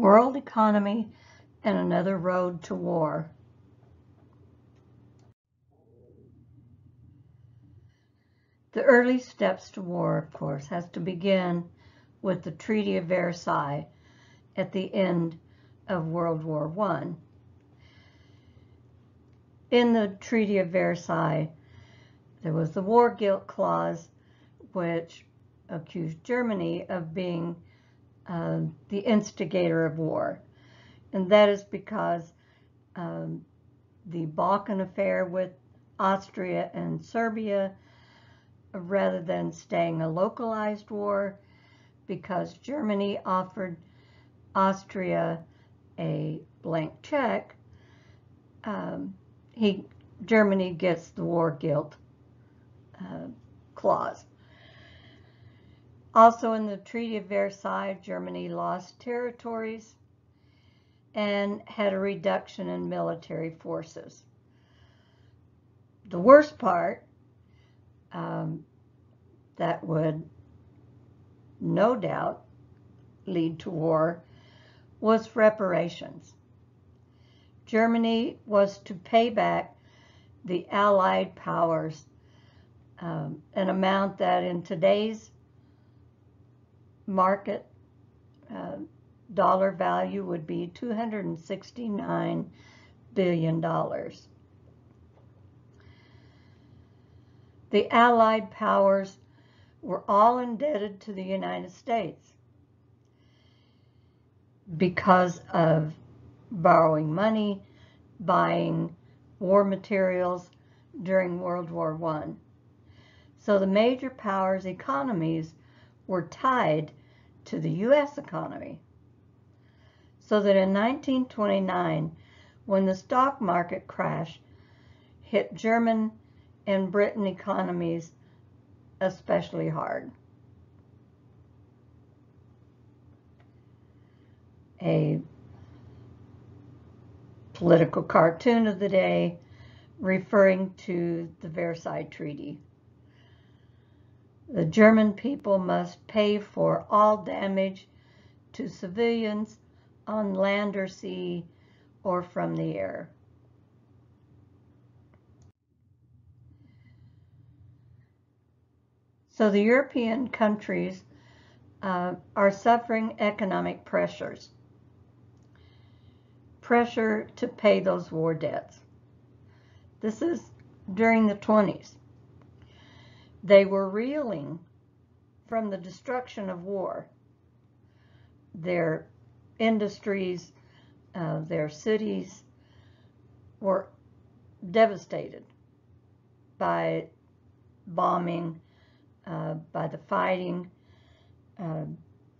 World Economy and Another Road to War. The early steps to war, of course, has to begin with the Treaty of Versailles at the end of World War I. In the Treaty of Versailles, there was the War Guilt Clause, which accused Germany of being uh, the instigator of war. And that is because um, the Balkan affair with Austria and Serbia, rather than staying a localized war, because Germany offered Austria a blank check, um, he Germany gets the war guilt uh, clause. Also in the Treaty of Versailles, Germany lost territories and had a reduction in military forces. The worst part um, that would no doubt lead to war was reparations. Germany was to pay back the Allied powers um, an amount that in today's market uh, dollar value would be $269 billion. The Allied powers were all indebted to the United States because of borrowing money, buying war materials during World War I. So the major powers' economies were tied to the U.S. economy. So that in 1929, when the stock market crash hit German and Britain economies especially hard. A political cartoon of the day referring to the Versailles Treaty. The German people must pay for all damage to civilians on land or sea or from the air. So the European countries uh, are suffering economic pressures. Pressure to pay those war debts. This is during the 20s. They were reeling from the destruction of war. Their industries, uh, their cities were devastated by bombing, uh, by the fighting, uh,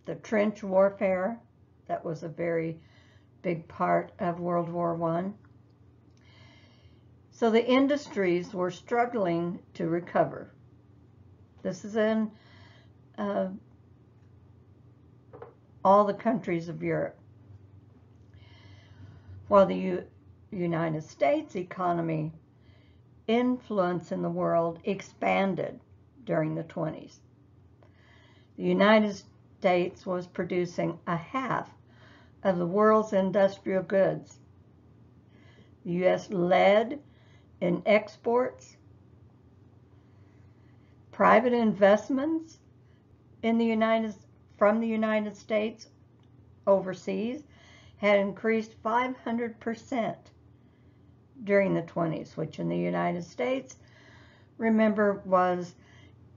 the trench warfare. That was a very big part of World War I. So the industries were struggling to recover. This is in uh, all the countries of Europe. While the U United States economy influence in the world expanded during the 20s. The United States was producing a half of the world's industrial goods. The U.S. led in exports private investments in the United from the United States overseas had increased 500% during the 20s, which in the United States, remember, was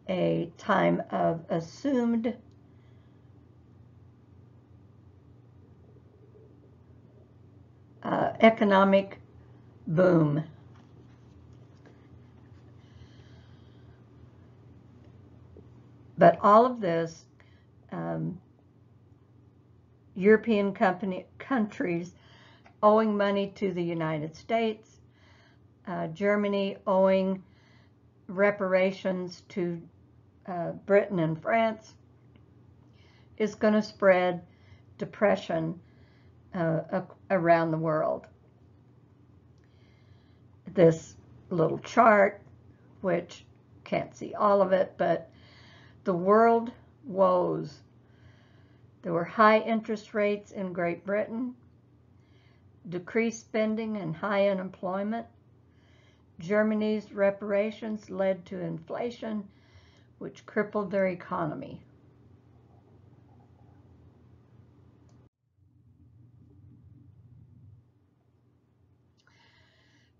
a time of assumed uh, economic boom. But all of this, um, European company, countries owing money to the United States, uh, Germany owing reparations to uh, Britain and France, is going to spread depression uh, around the world. This little chart, which can't see all of it, but the world woes There were high interest rates in Great Britain, decreased spending and high unemployment. Germany's reparations led to inflation, which crippled their economy.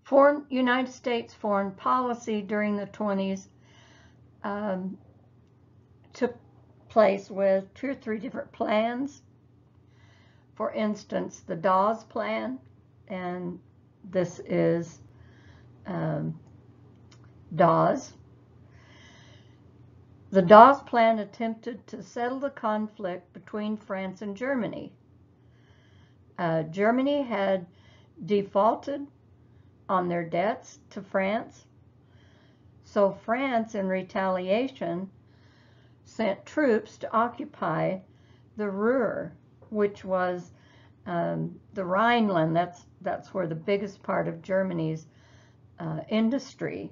Foreign, United States foreign policy during the 20s um, place with two or three different plans. For instance, the Dawes Plan, and this is um, Dawes. The Dawes Plan attempted to settle the conflict between France and Germany. Uh, Germany had defaulted on their debts to France. So France, in retaliation, sent troops to occupy the Ruhr, which was um, the Rhineland. That's that's where the biggest part of Germany's uh, industry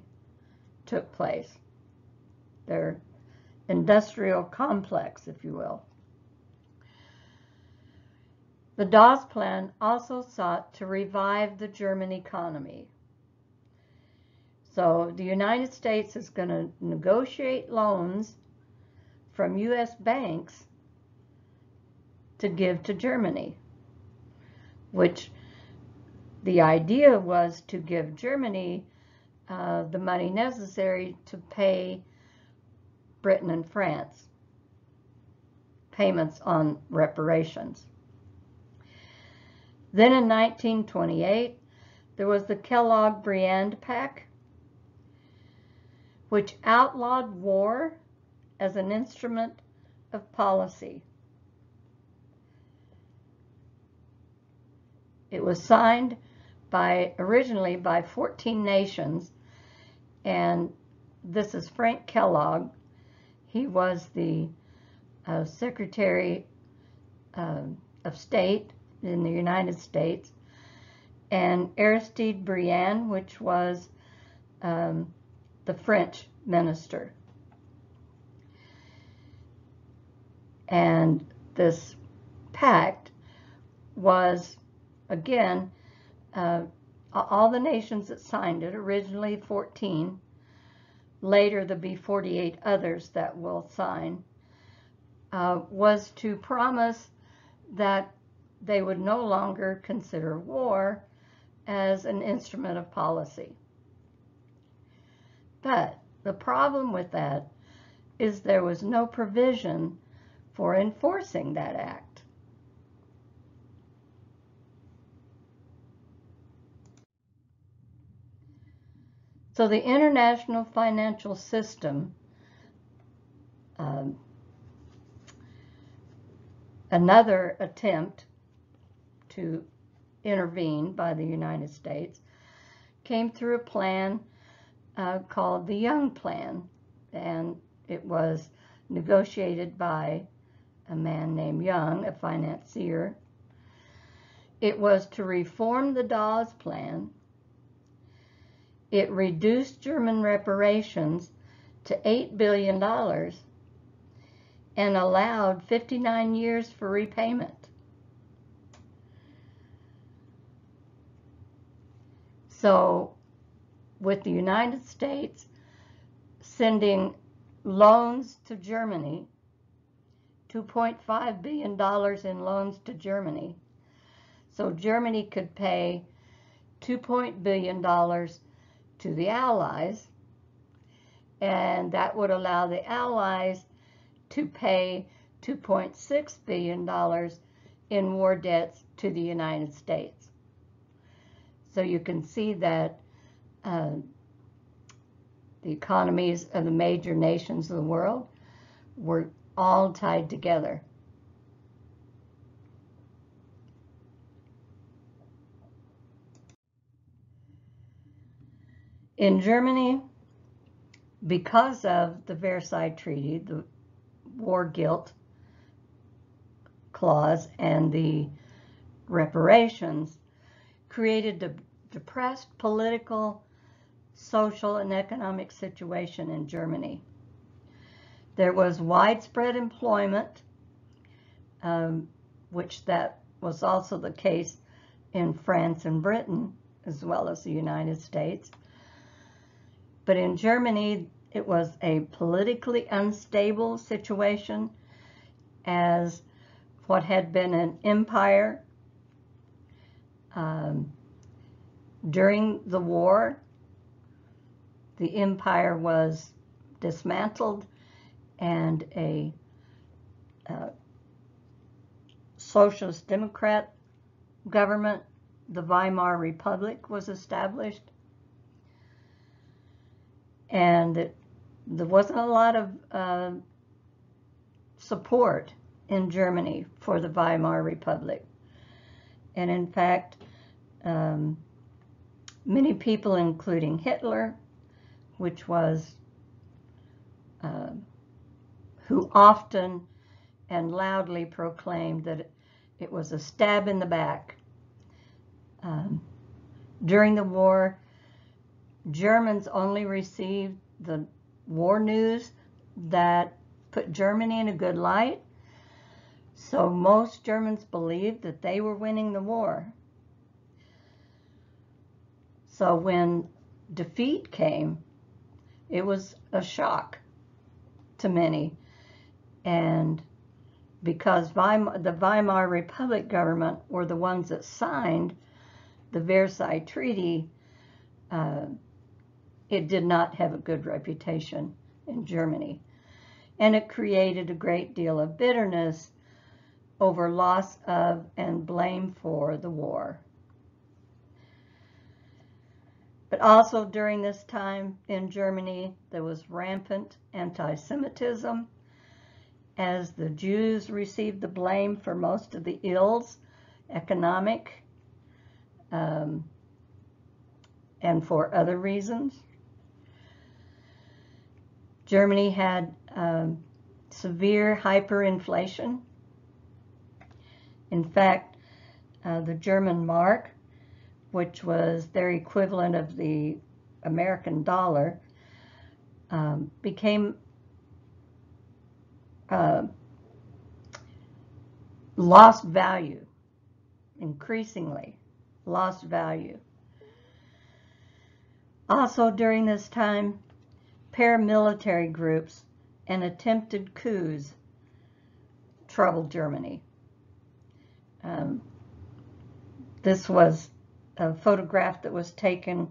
took place. Their industrial complex, if you will. The Dawes Plan also sought to revive the German economy. So the United States is going to negotiate loans from U.S. banks to give to Germany, which the idea was to give Germany uh, the money necessary to pay Britain and France payments on reparations. Then in 1928, there was the Kellogg-Briand Pact, which outlawed war as an instrument of policy. It was signed by originally by 14 nations, and this is Frank Kellogg. He was the uh, Secretary uh, of State in the United States, and Aristide Briand, which was um, the French minister. And this pact was, again, uh, all the nations that signed it, originally 14, later there'll be 48 others that will sign, uh, was to promise that they would no longer consider war as an instrument of policy. But the problem with that is there was no provision for enforcing that act. So the international financial system, um, another attempt to intervene by the United States, came through a plan uh, called the Young Plan, and it was negotiated by a man named Young, a financier. It was to reform the Dawes Plan. It reduced German reparations to $8 billion and allowed 59 years for repayment. So with the United States sending loans to Germany, $2.5 billion in loans to Germany. So Germany could pay $2 billion to the Allies, and that would allow the Allies to pay $2.6 billion in war debts to the United States. So you can see that uh, the economies of the major nations of the world were all tied together. In Germany, because of the Versailles Treaty, the war guilt clause, and the reparations, created a depressed political, social, and economic situation in Germany. There was widespread employment um, which that was also the case in France and Britain, as well as the United States. But in Germany, it was a politically unstable situation as what had been an empire um, during the war, the empire was dismantled and a uh, socialist democrat government, the Weimar Republic, was established. And there wasn't a lot of uh, support in Germany for the Weimar Republic. And in fact, um, many people, including Hitler, which was uh, who often and loudly proclaimed that it was a stab in the back. Um, during the war, Germans only received the war news that put Germany in a good light. So most Germans believed that they were winning the war. So when defeat came, it was a shock to many. And because Weimar, the Weimar Republic government were the ones that signed the Versailles Treaty, uh, it did not have a good reputation in Germany. And it created a great deal of bitterness over loss of and blame for the war. But also during this time in Germany, there was rampant anti-Semitism as the Jews received the blame for most of the ills, economic, um, and for other reasons. Germany had um, severe hyperinflation. In fact, uh, the German mark which was their equivalent of the American dollar, um, became uh, lost value, increasingly lost value. Also during this time, paramilitary groups and attempted coups troubled Germany. Um, this was a photograph that was taken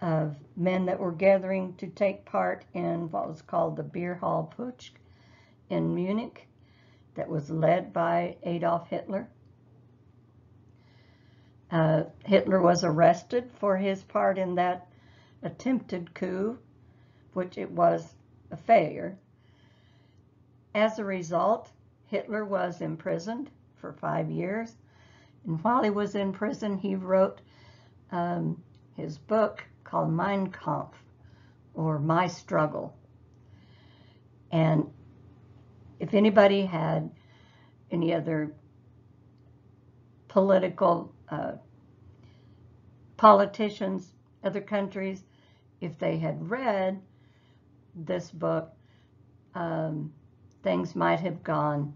of men that were gathering to take part in what was called the Beer Hall Putsch in Munich that was led by Adolf Hitler. Uh, Hitler was arrested for his part in that attempted coup, which it was a failure. As a result, Hitler was imprisoned for five years and while he was in prison, he wrote um, his book called Mein Kampf, or My Struggle. And if anybody had any other political uh, politicians, other countries, if they had read this book, um, things might have gone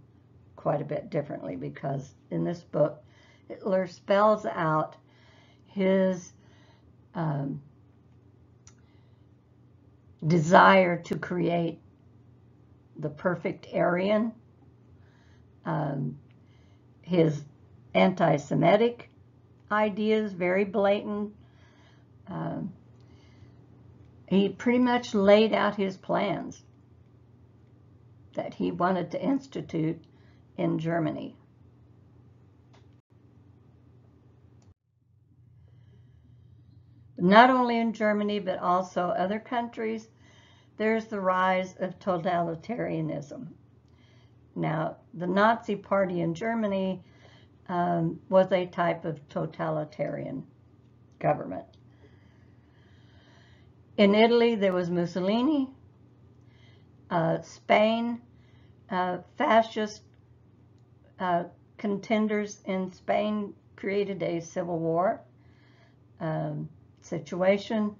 quite a bit differently because in this book, Hitler spells out his um, desire to create the perfect Aryan, um, his anti-Semitic ideas, very blatant. Um, he pretty much laid out his plans that he wanted to institute in Germany. not only in Germany, but also other countries, there's the rise of totalitarianism. Now, the Nazi Party in Germany um, was a type of totalitarian government. In Italy, there was Mussolini. Uh, Spain, uh, fascist uh, contenders in Spain created a civil war. Um, situation.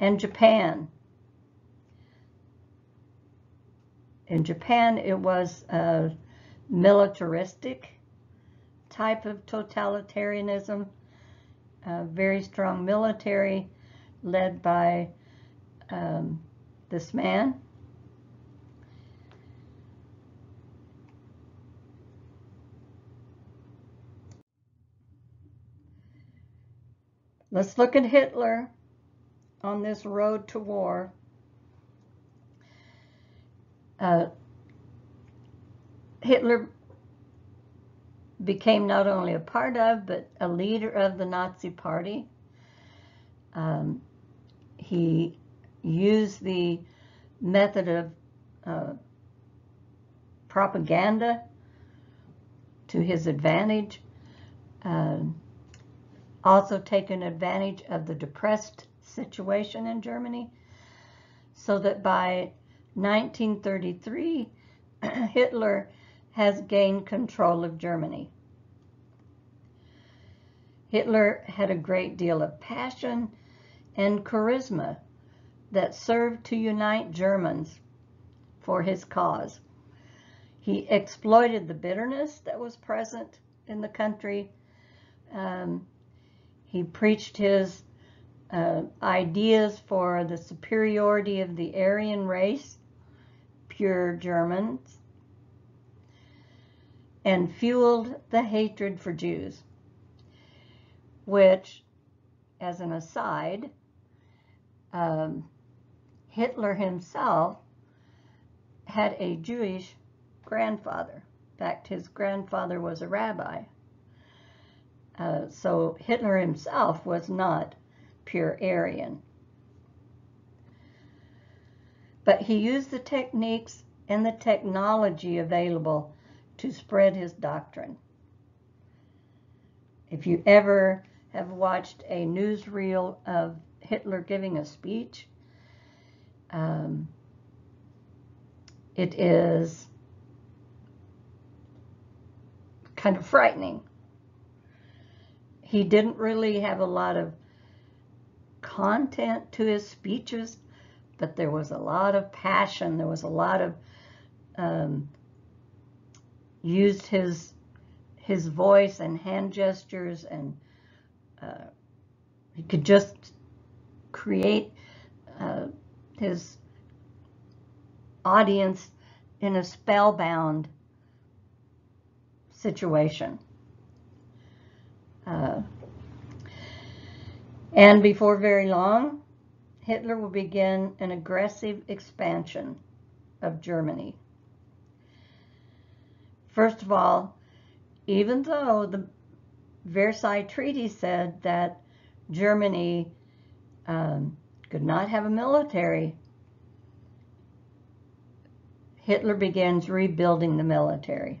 And Japan. in Japan, it was a militaristic type of totalitarianism, a very strong military led by um, this man. Let's look at Hitler on this road to war. Uh, Hitler became not only a part of, but a leader of the Nazi Party. Um, he used the method of uh, propaganda to his advantage. Um, also taken advantage of the depressed situation in Germany so that by 1933 Hitler has gained control of Germany. Hitler had a great deal of passion and charisma that served to unite Germans for his cause. He exploited the bitterness that was present in the country. Um, he preached his uh, ideas for the superiority of the Aryan race, pure Germans, and fueled the hatred for Jews, which, as an aside, um, Hitler himself had a Jewish grandfather. In fact, his grandfather was a rabbi. Uh, so Hitler himself was not pure Aryan. But he used the techniques and the technology available to spread his doctrine. If you ever have watched a newsreel of Hitler giving a speech, um, it is kind of frightening. He didn't really have a lot of content to his speeches, but there was a lot of passion. There was a lot of um, used his his voice and hand gestures, and uh, he could just create uh, his audience in a spellbound situation. Uh, and before very long, Hitler will begin an aggressive expansion of Germany. First of all, even though the Versailles Treaty said that Germany um, could not have a military, Hitler begins rebuilding the military.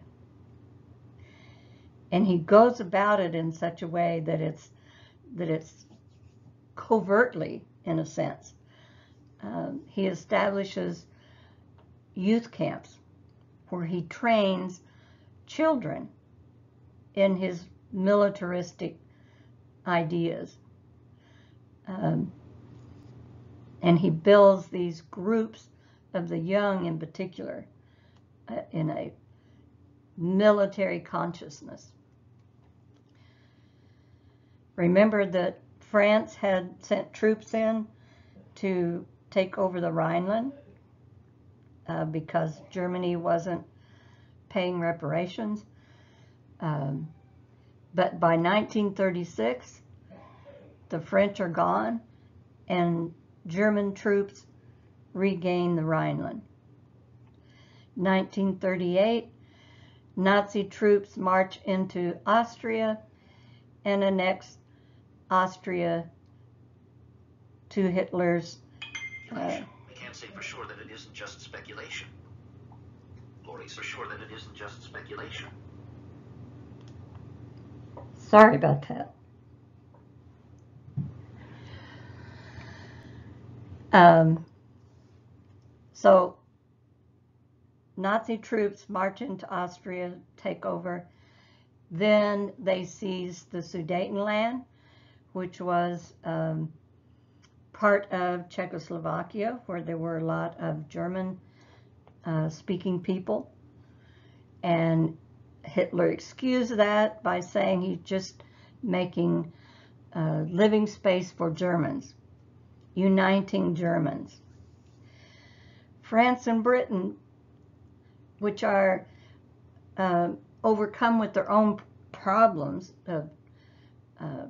And he goes about it in such a way that it's that it's covertly, in a sense. Um, he establishes youth camps where he trains children in his militaristic ideas. Um, and he builds these groups of the young in particular uh, in a military consciousness. Remember that France had sent troops in to take over the Rhineland uh, because Germany wasn't paying reparations. Um, but by 1936, the French are gone and German troops regain the Rhineland. 1938, Nazi troops march into Austria and annex Austria to Hitler's. Uh, we can't say for sure that it isn't just speculation. Lori, for sure that it isn't just speculation. Sorry about that. Um, so Nazi troops march into Austria, take over. Then they seize the Sudetenland, which was um, part of Czechoslovakia, where there were a lot of German uh, speaking people. And Hitler excused that by saying he's just making uh, living space for Germans, uniting Germans. France and Britain, which are uh, overcome with their own problems of uh,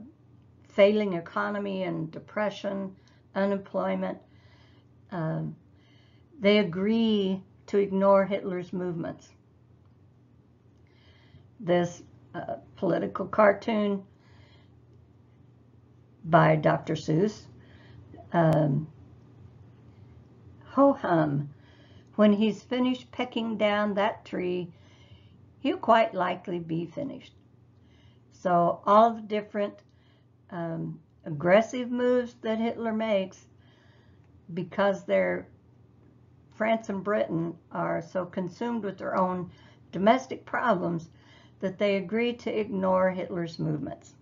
failing economy and depression, unemployment, um, they agree to ignore Hitler's movements. This uh, political cartoon by Dr. Seuss, um, ho hum, when he's finished pecking down that tree, he'll quite likely be finished. So all the different um, aggressive moves that Hitler makes, because they're France and Britain are so consumed with their own domestic problems that they agree to ignore Hitler's movements.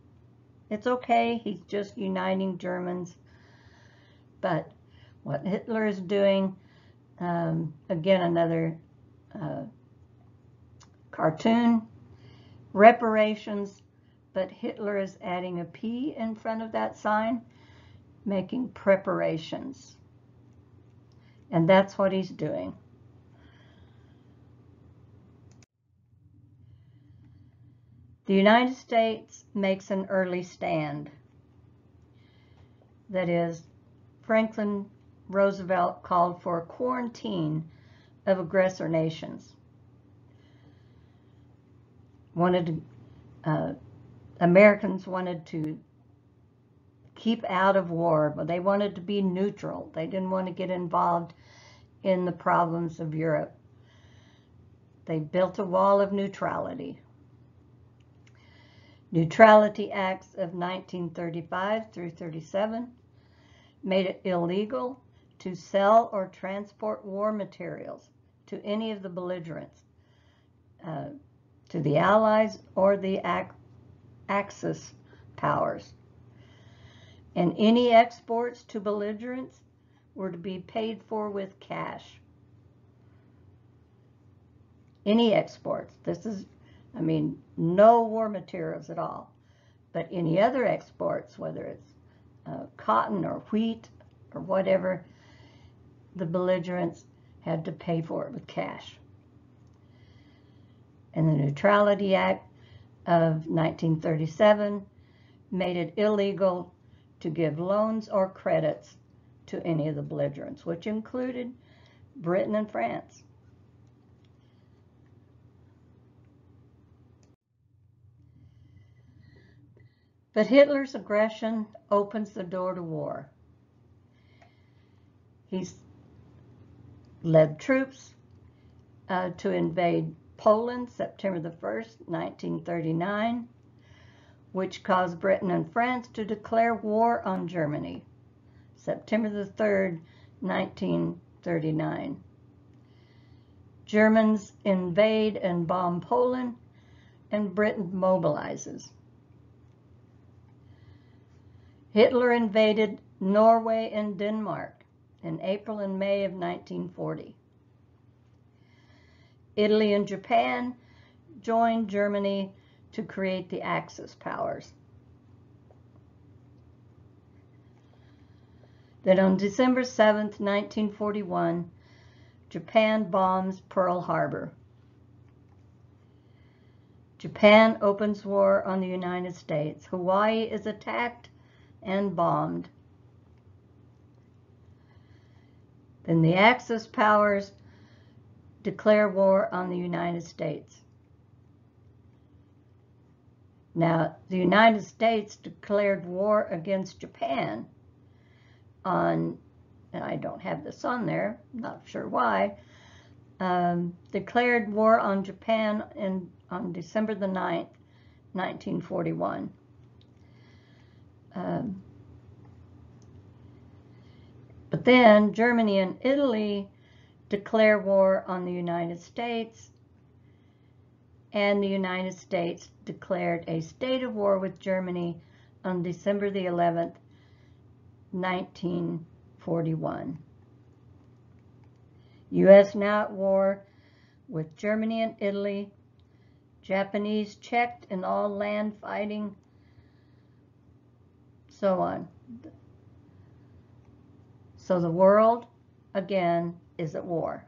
It's okay, he's just uniting Germans. But what Hitler is doing, um, again, another uh, cartoon, reparations, but Hitler is adding a P in front of that sign, making preparations. And that's what he's doing. The United States makes an early stand. That is, Franklin Roosevelt called for a quarantine of aggressor nations. Wanted to, uh, Americans wanted to keep out of war, but they wanted to be neutral. They didn't want to get involved in the problems of Europe. They built a wall of neutrality. Neutrality Acts of 1935 through 37 made it illegal to sell or transport war materials to any of the belligerents, uh, to the Allies or the Axis powers. And any exports to belligerents were to be paid for with cash. Any exports. This is I mean, no war materials at all. But any other exports, whether it's uh, cotton or wheat or whatever, the belligerents had to pay for it with cash. And the Neutrality Act of 1937 made it illegal to give loans or credits to any of the belligerents, which included Britain and France. But Hitler's aggression opens the door to war. He's led troops uh, to invade Poland September the 1st, 1939, which caused Britain and France to declare war on Germany September the 3rd, 1939. Germans invade and bomb Poland, and Britain mobilizes. Hitler invaded Norway and Denmark in April and May of 1940. Italy and Japan joined Germany to create the Axis powers. Then on December 7, 1941, Japan bombs Pearl Harbor. Japan opens war on the United States. Hawaii is attacked and bombed. Then the Axis powers declare war on the United States. Now, the United States declared war against Japan on, and I don't have this on there, not sure why, um, declared war on Japan in, on December the 9th, 1941. Um, but then Germany and Italy declare war on the United States, and the United States declared a state of war with Germany on December the 11th, 1941. U.S. now at war with Germany and Italy. Japanese checked in all land fighting. So on. So the world, again, is at war.